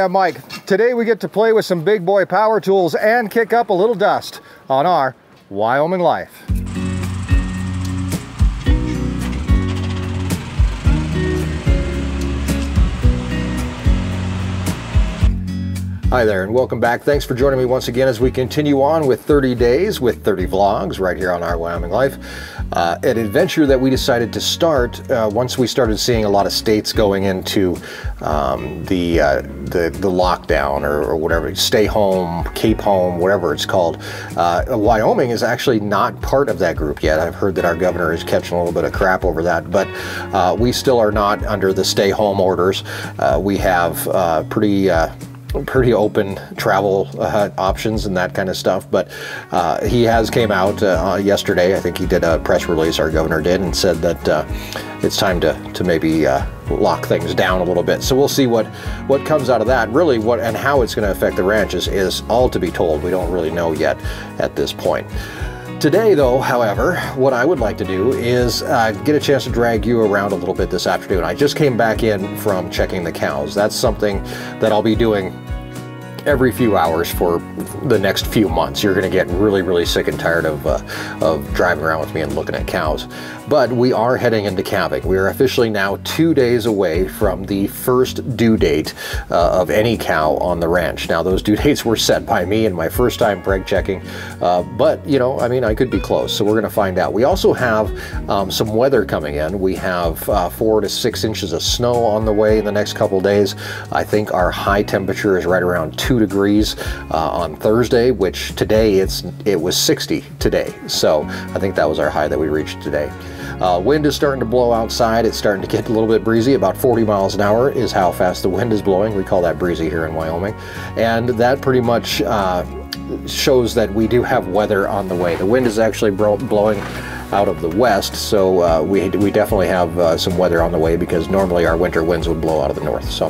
I'm Mike. Today we get to play with some big boy power tools and kick up a little dust on our Wyoming life. Hi there and welcome back. Thanks for joining me once again as we continue on with 30 days with 30 vlogs right here on our Wyoming Life. Uh, an adventure that we decided to start uh, once we started seeing a lot of states going into um, the, uh, the, the lockdown or, or, whatever, stay home, Cape home, whatever it's called. Uh, Wyoming is actually not part of that group yet. I've heard that our governor is catching a little bit of crap over that, but uh, we still are not under the stay home orders. Uh, we have pretty pretty open travel uh, options and that kind of stuff. But uh, he has came out uh, yesterday. I think he did a press release. Our governor did and said that uh, it's time to to maybe uh, lock things down a little bit. So we'll see what what comes out of that. Really, what and how it's going to affect the ranches is all to be told. We don't really know yet at this point. Today, though, however, what I would like to do is uh, get a chance to drag you around a little bit this afternoon. I just came back in from checking the cows. That's something that I'll be doing every few hours for the next few months. You're going to get really, really sick and tired of, uh, of driving around with me and looking at cows. But we are heading into calving. We are officially now two days away from the first due date uh, of any cow on the ranch. Now, those due dates were set by me in my first time preg checking, uh, but you know, I mean, I could be close, so we're going to find out. We also have um, some weather coming in. We have uh, four to six inches of snow on the way in the next couple days. I think our high temperature is right around two degrees uh, on Thursday, which today it's it was 60 today. So I think that was our high that we reached today. Uh, wind is starting to blow outside. It's starting to get a little bit breezy. About 40 miles an hour is how fast the wind is blowing. We call that breezy here in Wyoming. And that pretty much uh, shows that we do have weather on the way. The wind is actually blowing out of the west, so uh, we, we definitely have uh, some weather on the way because normally our winter winds would blow out of the north. So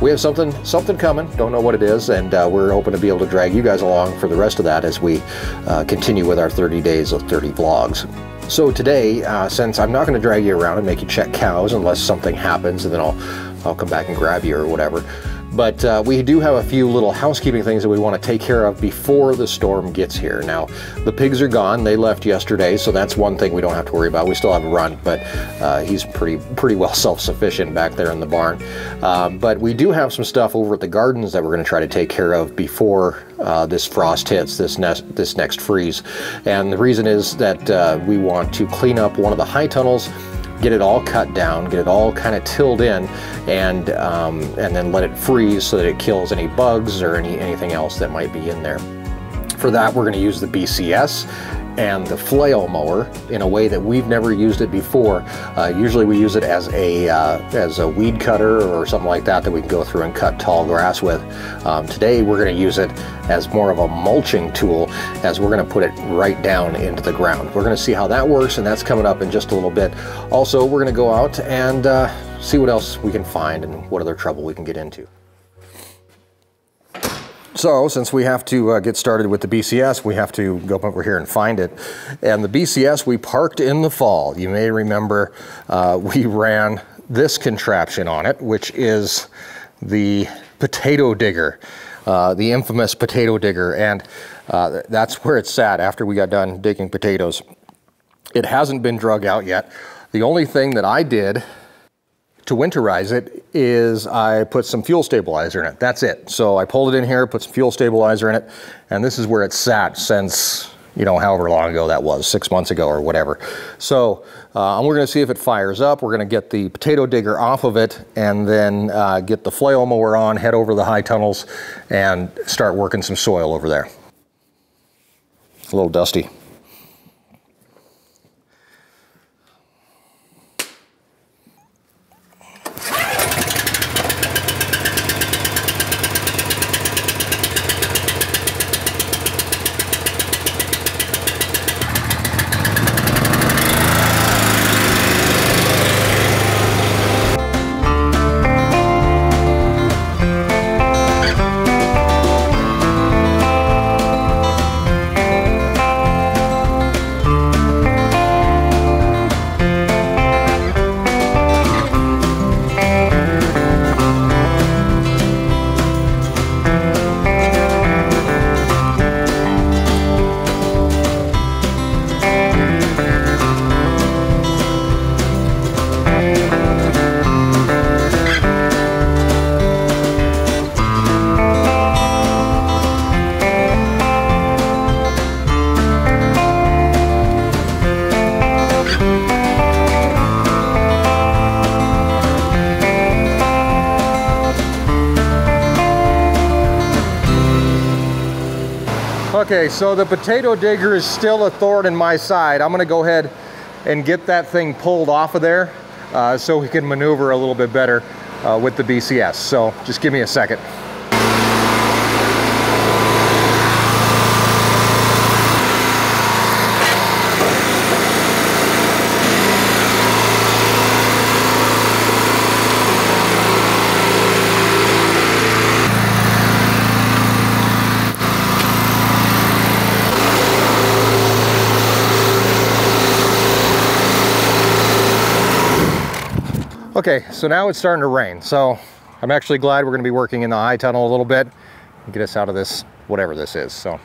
we have something something coming. Don't know what it is, and uh, we're hoping to be able to drag you guys along for the rest of that as we uh, continue with our 30 days of 30 vlogs. So today, uh, since I'm not going to drag you around and make you check cows unless something happens, and then I'll I'll come back and grab you or whatever. But uh, we do have a few little housekeeping things that we want to take care of before the storm gets here. Now, the pigs are gone. They left yesterday, so that's one thing we don't have to worry about. We still have a run, but uh, he's pretty pretty well self-sufficient back there in the barn. Um, but we do have some stuff over at the gardens that we're going to try to take care of before uh, this frost hits, this, this next freeze. And the reason is that uh, we want to clean up one of the high tunnels get it all cut down, get it all kind of tilled in, and um, and then let it freeze so that it kills any bugs or any anything else that might be in there. For that, we're going to use the BCS and the flail mower in a way that we've never used it before. Uh, usually we use it as a uh, as a weed cutter or something like that that we can go through and cut tall grass with. Um, today we're going to use it as more of a mulching tool as we're going to put it right down into the ground. We're going to see how that works and that's coming up in just a little bit. Also we're going to go out and uh, see what else we can find and what other trouble we can get into. So since we have to uh, get started with the BCS, we have to go over here and find it. And the BCS we parked in the fall. You may remember uh, we ran this contraption on it, which is the potato digger, uh, the infamous potato digger. And uh, that's where it sat after we got done digging potatoes. It hasn't been drug out yet. The only thing that I did to winterize it is I put some fuel stabilizer in it. That's it. So I pulled it in here, put some fuel stabilizer in it, and this is where it's sat since, you know, however long ago that was, six months ago or whatever. So uh, we're gonna see if it fires up. We're gonna get the potato digger off of it and then uh, get the flail mower on, head over the high tunnels and start working some soil over there. A little dusty. Okay, so the potato digger is still a thorn in my side. I'm gonna go ahead and get that thing pulled off of there uh, so we can maneuver a little bit better uh, with the BCS. So just give me a second. Okay, so now it's starting to rain. So I'm actually glad we're gonna be working in the high tunnel a little bit and get us out of this, whatever this is. So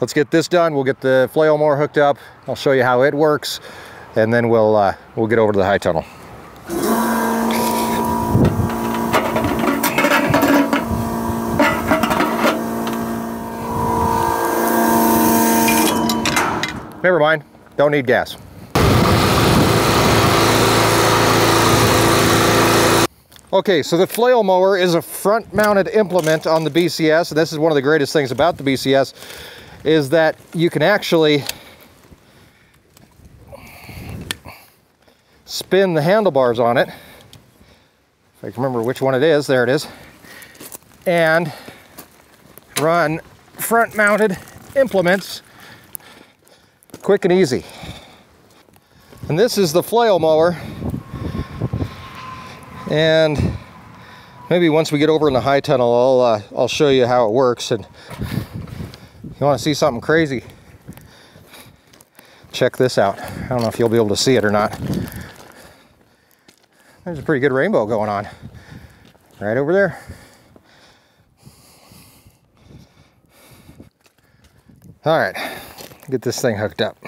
let's get this done. We'll get the flail mower hooked up. I'll show you how it works and then we'll, uh, we'll get over to the high tunnel. Never mind, don't need gas. Okay, so the flail mower is a front mounted implement on the BCS. And this is one of the greatest things about the BCS is that you can actually spin the handlebars on it. If I can remember which one it is, there it is. And run front mounted implements quick and easy. And this is the flail mower and maybe once we get over in the high tunnel I'll, uh, I'll show you how it works. And you want to see something crazy? Check this out. I don't know if you'll be able to see it or not. There's a pretty good rainbow going on. Right over there. All right get this thing hooked up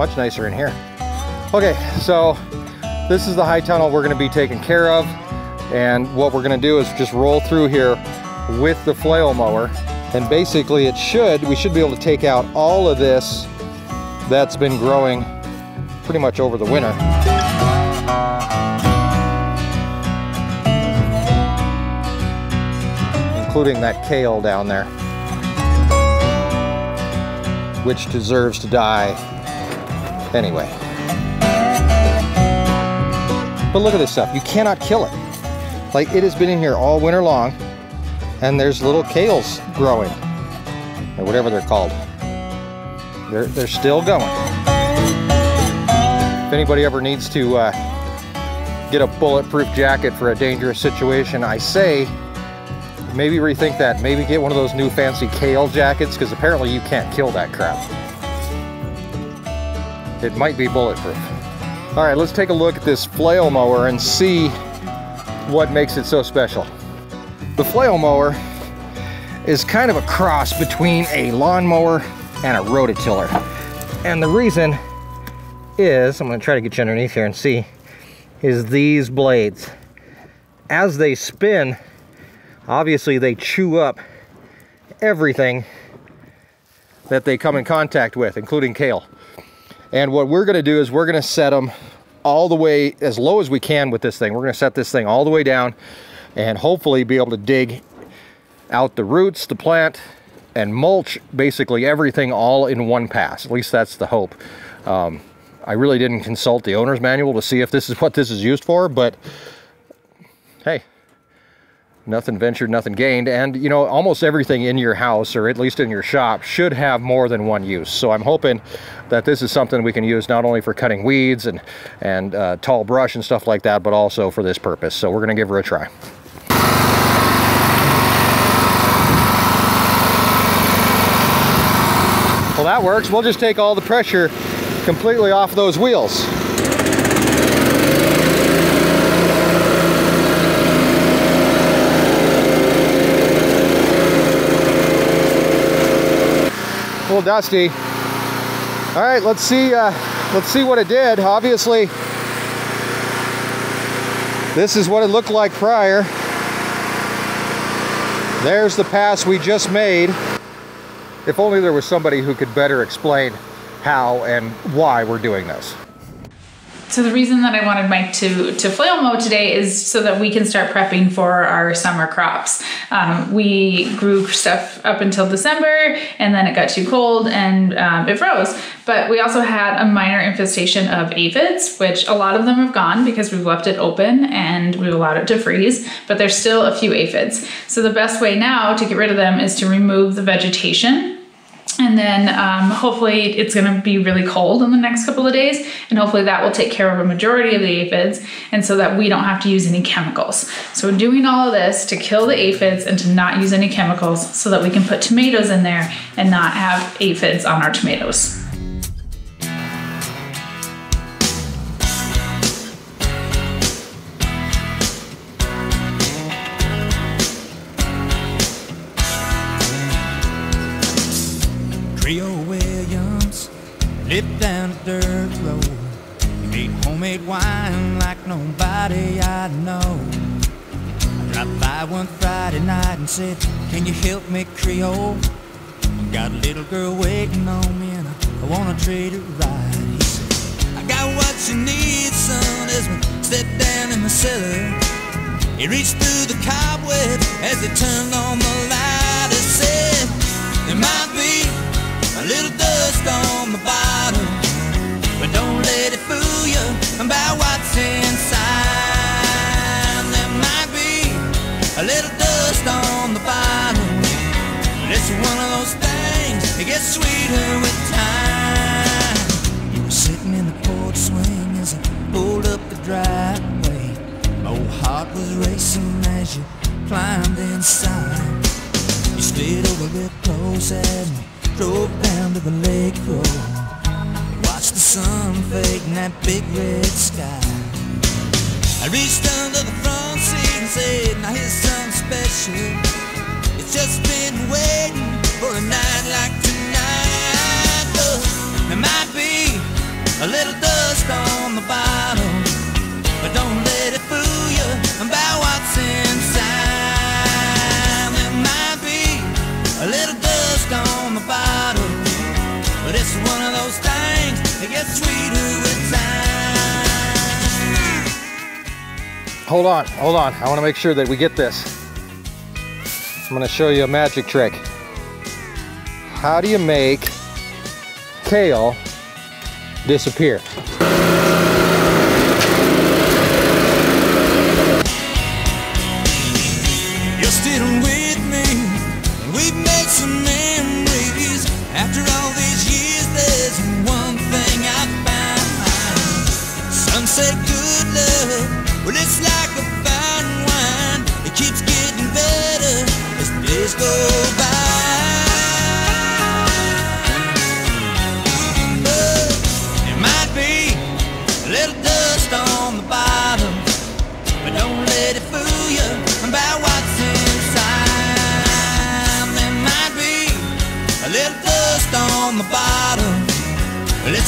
much nicer in here. Okay, so this is the high tunnel we're gonna be taking care of. And what we're gonna do is just roll through here with the flail mower. And basically it should, we should be able to take out all of this that's been growing pretty much over the winter. Including that kale down there, which deserves to die Anyway. But look at this stuff. You cannot kill it. Like, it has been in here all winter long, and there's little kales growing, or whatever they're called. They're, they're still going. If anybody ever needs to uh, get a bulletproof jacket for a dangerous situation, I say maybe rethink that. Maybe get one of those new fancy kale jackets, because apparently you can't kill that crap it might be bulletproof. All right, let's take a look at this flail mower and see what makes it so special. The flail mower is kind of a cross between a lawnmower and a rototiller. And the reason is, I'm gonna try to get you underneath here and see, is these blades. As they spin, obviously they chew up everything that they come in contact with, including kale. And what we're gonna do is we're gonna set them all the way as low as we can with this thing. We're gonna set this thing all the way down and hopefully be able to dig out the roots, the plant, and mulch basically everything all in one pass. At least that's the hope. Um, I really didn't consult the owner's manual to see if this is what this is used for, but hey, nothing ventured, nothing gained. And you know, almost everything in your house or at least in your shop should have more than one use. So I'm hoping that this is something we can use not only for cutting weeds and, and uh, tall brush and stuff like that, but also for this purpose. So we're gonna give her a try. Well, that works. We'll just take all the pressure completely off those wheels. Little dusty. All right, let's see, uh, let's see what it did. Obviously, this is what it looked like prior. There's the pass we just made. If only there was somebody who could better explain how and why we're doing this. So the reason that I wanted Mike to to flail mow today is so that we can start prepping for our summer crops. Um, we grew stuff up until December, and then it got too cold and um, it froze. But we also had a minor infestation of aphids, which a lot of them have gone because we've left it open and we've allowed it to freeze. But there's still a few aphids. So the best way now to get rid of them is to remove the vegetation and then um, hopefully it's going to be really cold in the next couple of days, and hopefully that will take care of a majority of the aphids, and so that we don't have to use any chemicals. So we're doing all of this to kill the aphids and to not use any chemicals, so that we can put tomatoes in there and not have aphids on our tomatoes. Lived down a dirt road. He made homemade wine like nobody I know. I dropped by one Friday night and said, Can you help me, Creole? I got a little girl waiting on me and I, I wanna trade her right. He said, I got what you need, son, as we stepped down in the cellar. He reached through the cobweb as he turned on the light. Climbed inside. You slid over real close at me drove down to the lake road. Watched the sun fade in that big red sky. I reached under the front seat and said, now here's something special. It's just been waiting for a night like tonight. Oh, there might be a little dust on the bottom, but don't let it fool you about Hold on, hold on. I want to make sure that we get this. I'm going to show you a magic trick. How do you make kale disappear?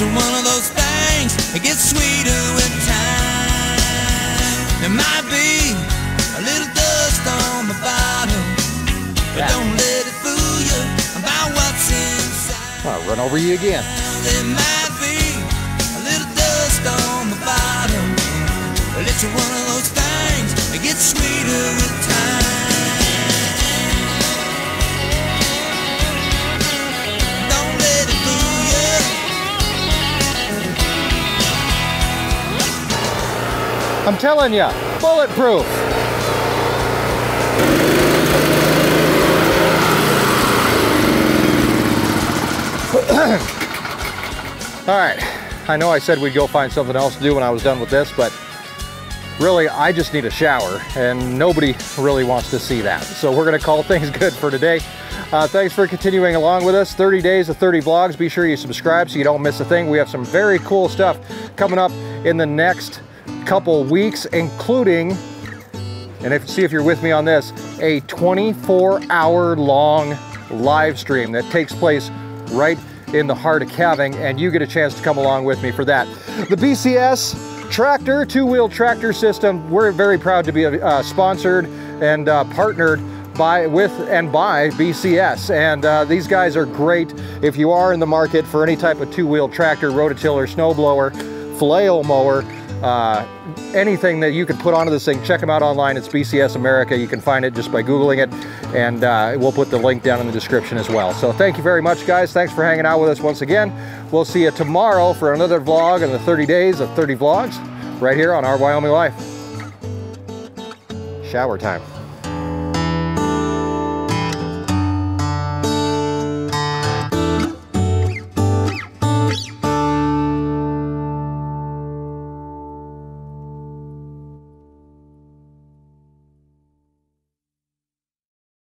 It's one of those things that gets sweeter with time. There might be a little dust on the bottom. But don't let it fool you about what's inside. I'll run over you again. There might be a little dust on the bottom. But it's one of those things that gets sweeter I'm telling you, bulletproof. All right, I know I said we'd go find something else to do when I was done with this, but really I just need a shower and nobody really wants to see that. So we're gonna call things good for today. Uh, thanks for continuing along with us. 30 days of 30 vlogs. Be sure you subscribe so you don't miss a thing. We have some very cool stuff coming up in the next couple weeks, including, and if see if you're with me on this, a 24 hour long live stream that takes place right in the heart of calving, and you get a chance to come along with me for that. The BCS tractor, two-wheel tractor system, we're very proud to be uh, sponsored and uh, partnered by with and by BCS. And uh, these guys are great if you are in the market for any type of two-wheel tractor, rototiller, snowblower, flail mower, uh, anything that you could put onto this thing, check them out online. It's BCS America. You can find it just by Googling it, and uh, we'll put the link down in the description as well. So thank you very much, guys. Thanks for hanging out with us once again. We'll see you tomorrow for another vlog in the 30 days of 30 vlogs right here on Our Wyoming Life. Shower time.